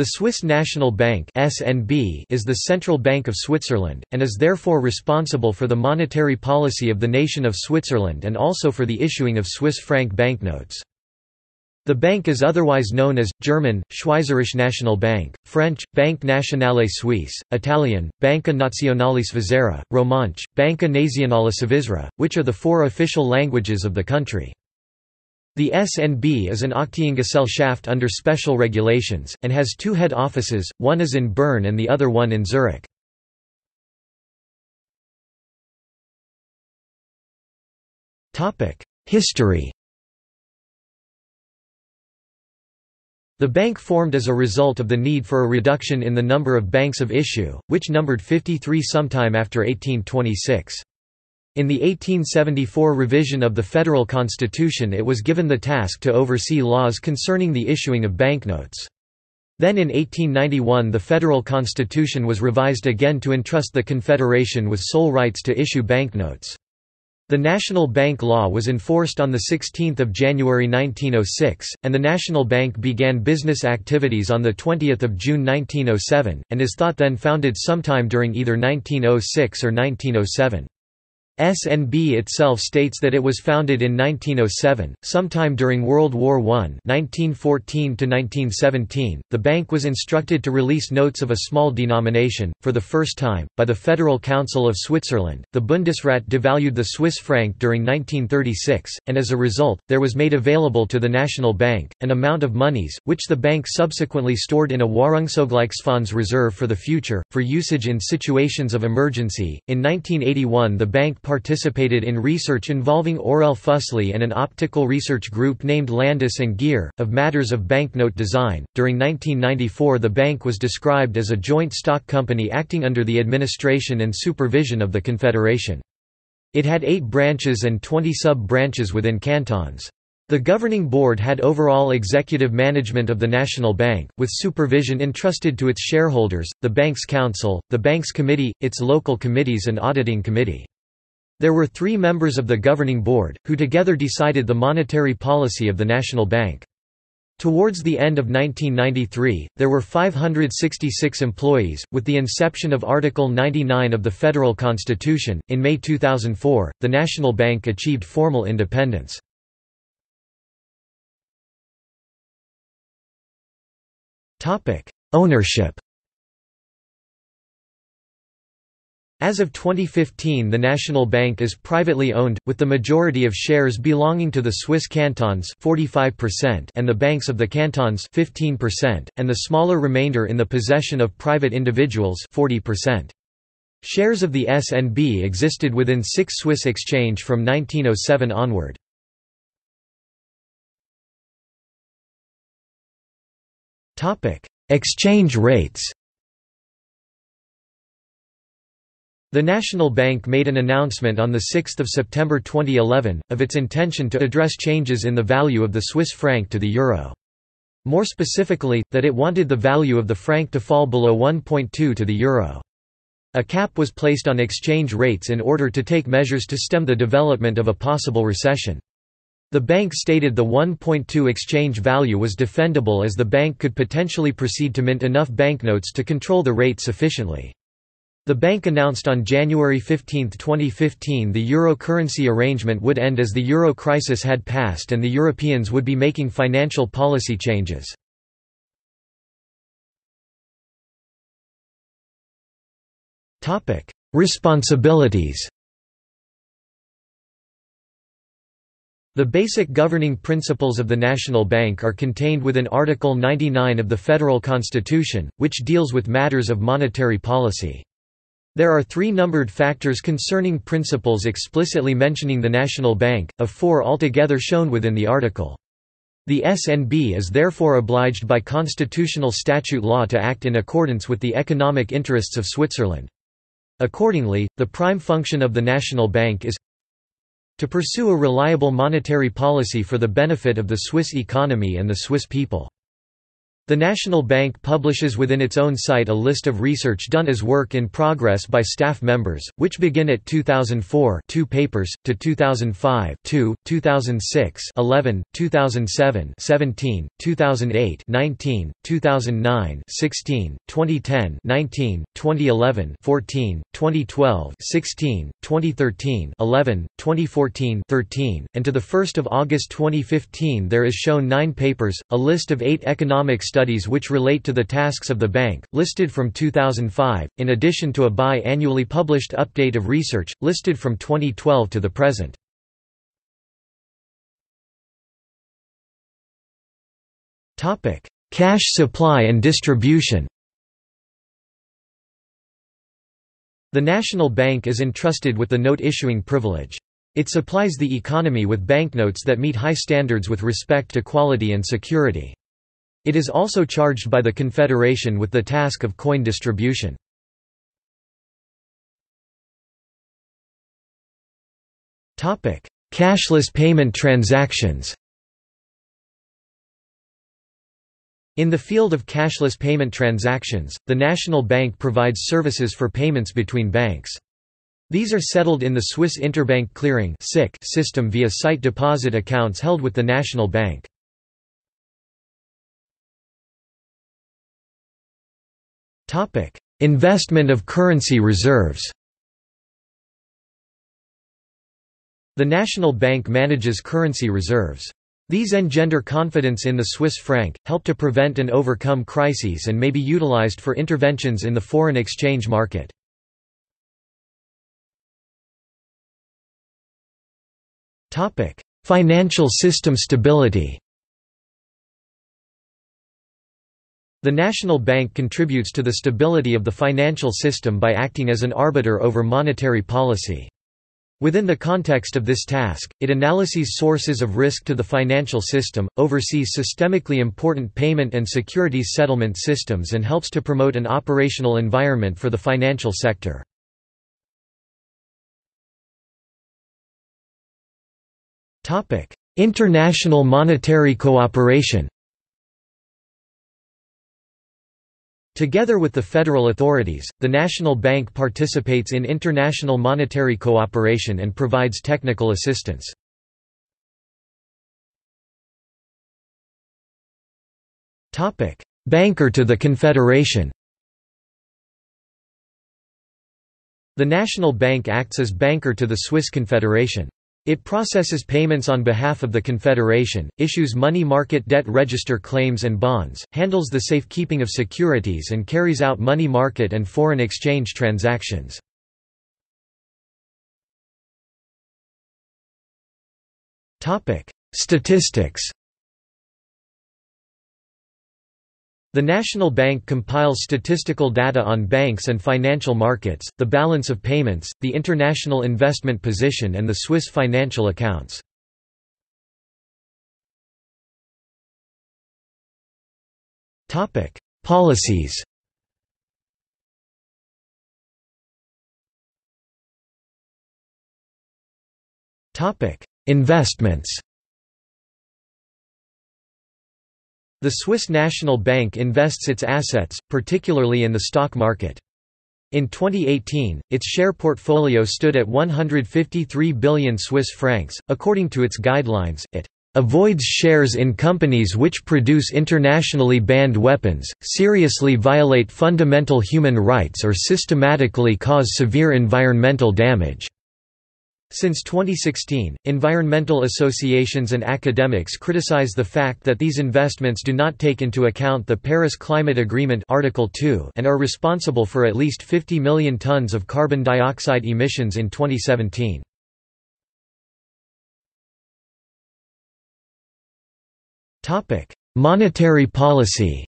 The Swiss National Bank (SNB) is the central bank of Switzerland and is therefore responsible for the monetary policy of the nation of Switzerland and also for the issuing of Swiss franc banknotes. The bank is otherwise known as German Schweizerische Nationalbank, French Banque Nationale Suisse, Italian Banca Nazionale Svizzera, Romansh Banca Nazionale Svizzera, which are the four official languages of the country. The SNB is an Aktiengesellschaft under special regulations, and has two head offices, one is in Bern and the other one in Zurich. History The bank formed as a result of the need for a reduction in the number of banks of issue, which numbered 53 sometime after 1826. In the 1874 revision of the federal constitution it was given the task to oversee laws concerning the issuing of banknotes. Then in 1891 the federal constitution was revised again to entrust the Confederation with sole rights to issue banknotes. The National Bank Law was enforced on 16 January 1906, and the National Bank began business activities on 20 June 1907, and is thought then founded sometime during either 1906 or 1907. SNB itself states that it was founded in 1907, sometime during World War I 1914 .The bank was instructed to release notes of a small denomination, for the first time, by the Federal Council of Switzerland. The Bundesrat devalued the Swiss franc during 1936, and as a result, there was made available to the National Bank, an amount of monies, which the bank subsequently stored in a Wahrungsvergleichsfonds reserve for the future, for usage in situations of emergency. In 1981 the bank participated in research involving Orell Füssli and an optical research group named Landis and Gyr, of matters of banknote design. During 1994, the bank was described as a joint stock company acting under the administration and supervision of the Confederation. It had eight branches and 20 sub-branches within cantons. The governing board had overall executive management of the National Bank, with supervision entrusted to its shareholders, the bank's council, the bank's committee, its local committees and auditing committee. There were three members of the governing board, who together decided the monetary policy of the National Bank. Towards the end of 1993, there were 566 employees. With the inception of Article 99 of the Federal Constitution, in May 2004, the National Bank achieved formal independence. Ownership As of 2015 the National Bank is privately owned, with the majority of shares belonging to the Swiss cantons 45% and the banks of the cantons 15%, and the smaller remainder in the possession of private individuals 40%. Shares of the SNB existed within six Swiss exchange from 1907 onward. Exchange rates The National Bank made an announcement on 6 September 2011, of its intention to address changes in the value of the Swiss franc to the euro. More specifically, that it wanted the value of the franc to fall below 1.2 to the euro. A cap was placed on exchange rates in order to take measures to stem the development of a possible recession. The bank stated the 1.2 exchange value was defendable as the bank could potentially proceed to mint enough banknotes to control the rate sufficiently. The bank announced on January 15, 2015 the euro currency arrangement would end as the euro crisis had passed and the Europeans would be making financial policy changes. Responsibilities The basic governing principles of the National Bank are contained within Article 99 of the Federal Constitution, which deals with matters of monetary policy. There are three numbered factors concerning principles explicitly mentioning the National Bank, of four altogether shown within the article. The SNB is therefore obliged by constitutional statute law to act in accordance with the economic interests of Switzerland. Accordingly, the prime function of the National Bank is to pursue a reliable monetary policy for the benefit of the Swiss economy and the Swiss people. The National Bank publishes within its own site a list of research done as work in progress by staff members, which begin at 2004 2 papers, to 2005 2, 2006 11, 2007 17, 2008 19, 2009 16, 2010 19, 2011 14, 2012 16, 2013 11, 2014 13, and to 1 August 2015 there is shown nine papers, a list of eight economic studies studies which relate to the tasks of the bank, listed from 2005, in addition to a bi-annually published update of research, listed from 2012 to the present. Cash supply and distribution The National Bank is entrusted with the note-issuing privilege. It supplies the economy with banknotes that meet high standards with respect to quality and security. It is also charged by the Confederation with the task of coin distribution. Cashless payment transactions In the field of cashless payment transactions, the National Bank provides services for payments between banks. These are settled in the Swiss Interbank Clearing system via sight deposit accounts held with the National Bank. Investment of currency reserves. The National Bank manages currency reserves. These engender confidence in the Swiss franc, help to prevent and overcome crises and may be utilized for interventions in the foreign exchange market. Financial system stability The National Bank contributes to the stability of the financial system by acting as an arbiter over monetary policy. Within the context of this task, it analyses sources of risk to the financial system, oversees systemically important payment and securities settlement systems and helps to promote an operational environment for the financial sector. International monetary cooperation Together with the federal authorities, the National Bank participates in international monetary cooperation and provides technical assistance. Banker to the Confederation The National Bank acts as banker to the Swiss Confederation. It processes payments on behalf of the Confederation, issues money market debt register claims and bonds, handles the safekeeping of securities and carries out money market and foreign exchange transactions. Statistics The National Bank compiles statistical data on banks and financial markets, the balance of payments, the international investment position and the Swiss financial accounts. Policies Investments The Swiss National Bank invests its assets, particularly in the stock market. In 2018, its share portfolio stood at 153 billion Swiss francs. According to its guidelines, it avoids shares in companies which produce internationally banned weapons, seriously violate fundamental human rights or systematically cause severe environmental damage. Since 2016, environmental associations and academics criticize the fact that these investments do not take into account the Paris Climate Agreement Article 2 and are responsible for at least 50 million tons of carbon dioxide emissions in 2017. Monetary policy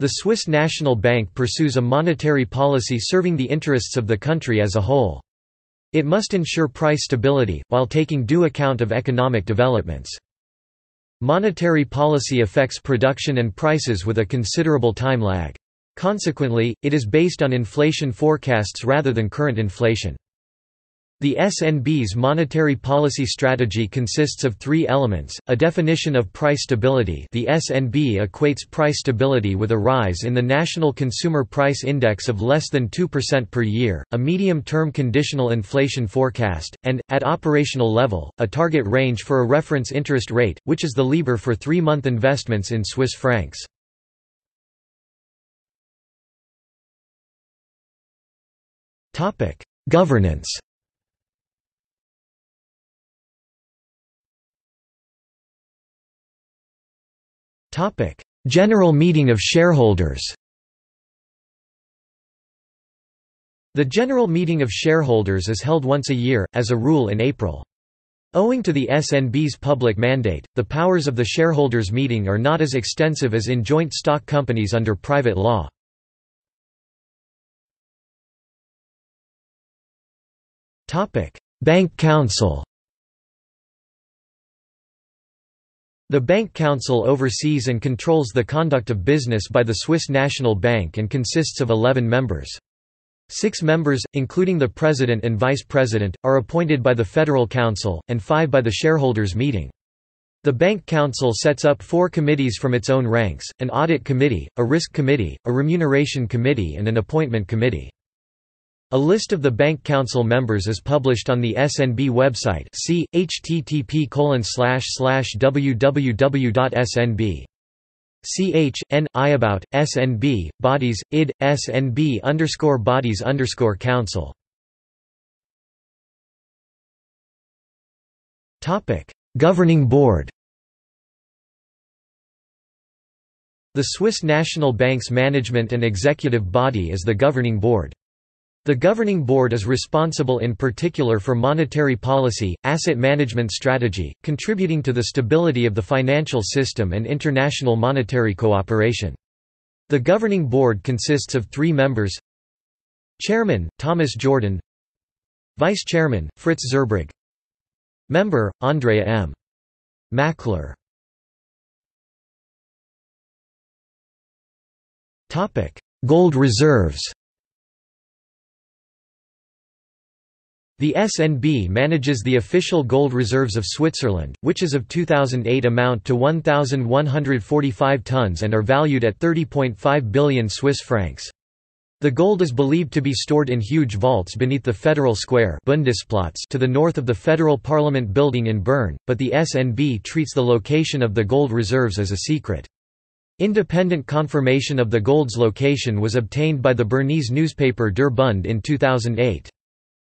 The Swiss National Bank pursues a monetary policy serving the interests of the country as a whole. It must ensure price stability, while taking due account of economic developments. Monetary policy affects production and prices with a considerable time lag. Consequently, it is based on inflation forecasts rather than current inflation. The SNB's monetary policy strategy consists of three elements, a definition of price stability the SNB equates price stability with a rise in the National Consumer Price Index of less than 2% per year, a medium-term conditional inflation forecast, and, at operational level, a target range for a reference interest rate, which is the LIBOR for three-month investments in Swiss francs. Governance General meeting of shareholders The General Meeting of Shareholders is held once a year, as a rule in April. Owing to the SNB's public mandate, the powers of the shareholders' meeting are not as extensive as in joint stock companies under private law. Bank Council The Bank Council oversees and controls the conduct of business by the Swiss National Bank and consists of 11 members. Six members, including the President and Vice President, are appointed by the Federal Council, and five by the shareholders' meeting. The Bank Council sets up four committees from its own ranks, an Audit Committee, a Risk Committee, a Remuneration Committee and an Appointment Committee. A list of the Bank Council members is published on the SNB website see, http www.snb. Ch. N. I about, SNB, bodies, id, SNB underscore bodies underscore council. Governing Board The Swiss National Bank's management and executive body is the Governing Board. The Governing Board is responsible in particular for monetary policy, asset management strategy, contributing to the stability of the financial system and international monetary cooperation. The Governing Board consists of three members. Chairman, Thomas Jordan. Vice Chairman, Fritz Zurbrügg Member, Andréa M. Maechler. Gold reserves The SNB manages the official gold reserves of Switzerland, which as of 2008 amount to 1,145 tons and are valued at 30.5 billion Swiss francs. The gold is believed to be stored in huge vaults beneath the Federal Square Bundesplatz to the north of the Federal Parliament building in Bern, but the SNB treats the location of the gold reserves as a secret. Independent confirmation of the gold's location was obtained by the Bernese newspaper Der Bund in 2008.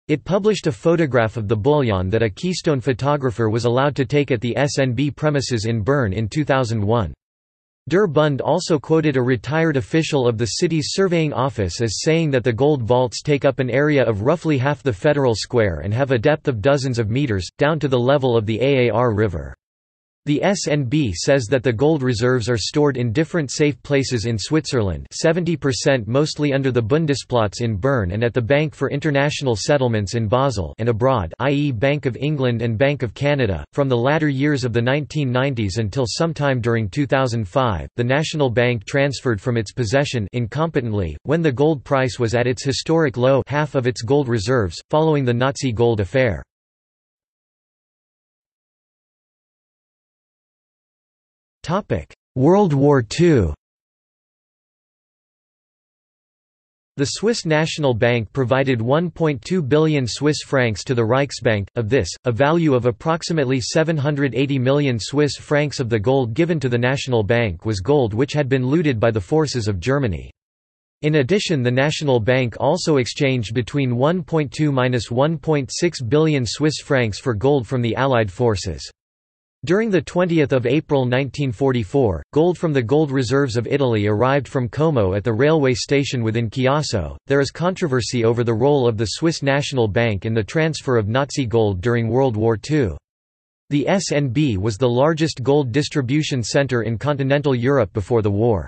It published a photograph of the bullion that a Keystone photographer was allowed to take at the SNB premises in Bern in 2001. Der Bund also quoted a retired official of the city's surveying office as saying that the gold vaults take up an area of roughly half the federal square and have a depth of dozens of meters, down to the level of the Aar River. The SNB says that the gold reserves are stored in different safe places in Switzerland 70% mostly under the Bundesplatz in Bern and at the Bank for International Settlements in Basel and abroad i.e. Bank of England and Bank of Canada. From the latter years of the 1990s until sometime during 2005, the National Bank transferred from its possession incompetently, when the gold price was at its historic low half of its gold reserves, following the Nazi gold affair. World War II The Swiss National Bank provided 1.2 billion Swiss francs to the Reichsbank, of this, a value of approximately 780 million Swiss francs of the gold given to the National Bank was gold which had been looted by the forces of Germany. In addition the National Bank also exchanged between 1.2–1.6 billion Swiss francs for gold from the Allied forces. During the 20 April 1944, gold from the gold reserves of Italy arrived from Como at the railway station within Chiasso. There is controversy over the role of the Swiss National Bank in the transfer of Nazi gold during World War II. The SNB was the largest gold distribution center in continental Europe before the war.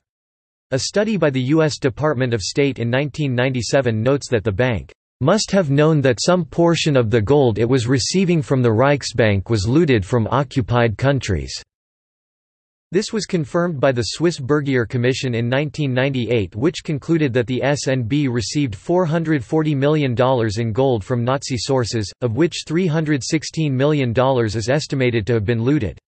A study by the U.S. Department of State in 1997 notes that the bank must have known that some portion of the gold it was receiving from the Reichsbank was looted from occupied countries. This was confirmed by the Swiss Bergier Commission in 1998 which concluded that the SNB received $440 million in gold from Nazi sources, of which $316 million is estimated to have been looted.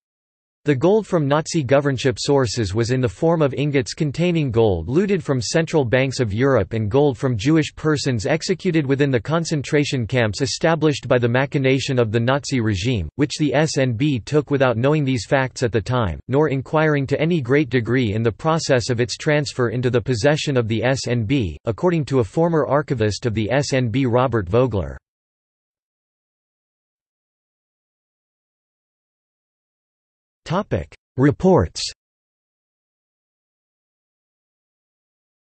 The gold from Nazi governorship sources was in the form of ingots containing gold looted from central banks of Europe and gold from Jewish persons executed within the concentration camps established by the machination of the Nazi regime, which the SNB took without knowing these facts at the time, nor inquiring to any great degree in the process of its transfer into the possession of the SNB, according to a former archivist of the SNB Robert Vogler. Reports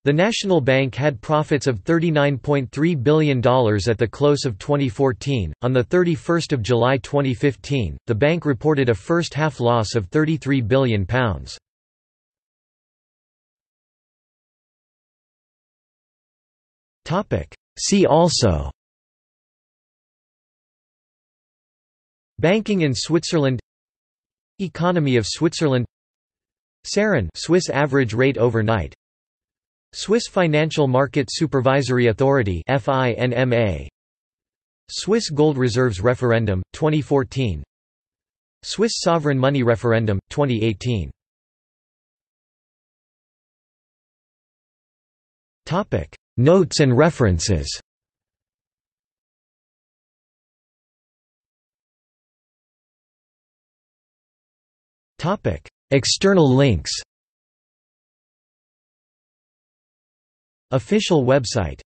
The National Bank had profits of $39.3 billion at the close of 2014. On the 31st of July 2015, the bank reported a first-half loss of £33 billion. Topic: See also Banking in Switzerland Economy of Switzerland. SARON Swiss average rate overnight. Swiss Financial Market Supervisory Authority FINMA Swiss Gold Reserves Referendum 2014 Swiss Sovereign Money Referendum 2018 Topic. Notes and references External links. Official website